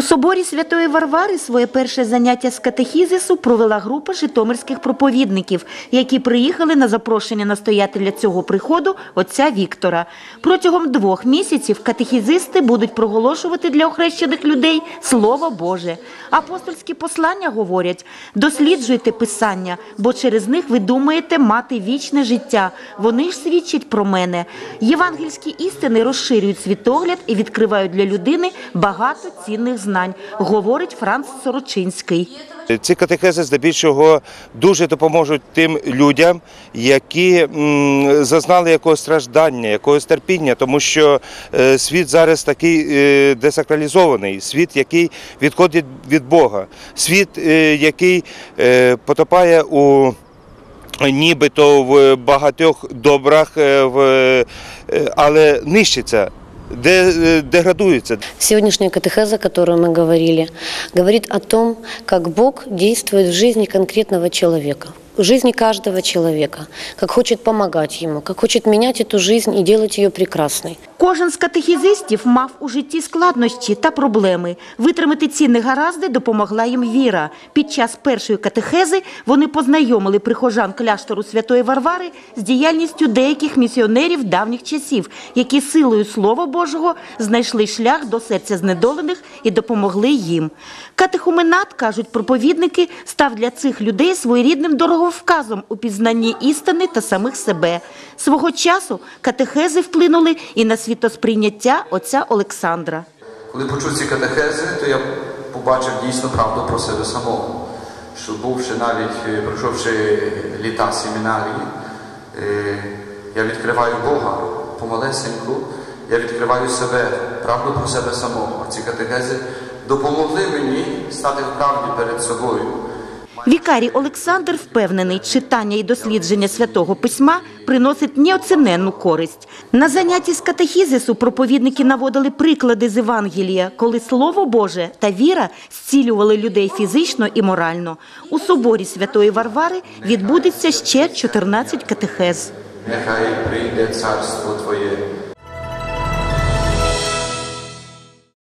У соборі Святої Варвари своє перше заняття з катехізису провела група житомирських проповідників, які приїхали на запрошення настоятеля цього приходу отця Віктора. Протягом двох місяців катехізисти будуть проголошувати для охрещених людей Слово Боже. Апостольські послання говорять: досліджуйте писання, бо через них ви думаєте мати вічне життя. Вони ж свідчать про мене. Євангельські істини розширюють світогляд і відкривають для людини багато цінних знань, говорить Франц Сорочинський. Ці катехези здебільшого дуже допоможуть тим людям, які зазнали якогось страждання, якогось терпіння, тому що е, світ зараз такий е, десакралізований, світ, який відходить від Бога, світ, е, який потопає у нібито в багатьох добрах, але нищиться, е, деградується. Сегодняшняя катехеза, о которой мы говорили, говорит о том, как Бог действует в жизни конкретного человека, жизни каждого человека, как хочет помогать ему, как хочет менять эту жизнь и делать ее прекрасной. Кожен з катехізистів мав у житті складнощі та проблеми. Витримати ці негаразди допомогла їм віра. Під час першої катехези вони познайомили прихожан кляштору Святої Варвари з діяльністю деяких місіонерів давніх часів, які силою Слова Божого знайшли шлях до серця знедолених і допомогли їм. Катехуменат, кажуть проповідники, став для цих людей своєрідним дороговказом у пізнанні істини та самих себе. Свого часу катехези вплинули і на світосприйняття отця Олександра. Коли почув ці катехези, то я побачив дійсно правду про себе самого. Що бувши навіть, е, пройшовши літа семінарії, е, я відкриваю Бога помалесеньку, я відкриваю себе, правду про себе самого. Ці катехези допомогли мені стати в правді перед собою. Вікарій Олександр впевнений, читання і дослідження святого письма приносить неоціненну користь. На занятті з катехізису проповідники наводили приклади з Євангелія, коли Слово Боже та віра зцілювали людей фізично і морально. У соборі Святої Варвари відбудеться ще 14 катехез. Нехай прийде царство Твоє,